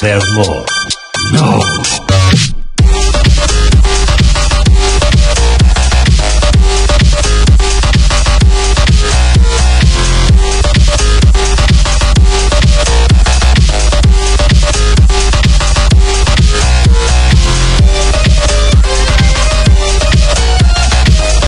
There's more. No.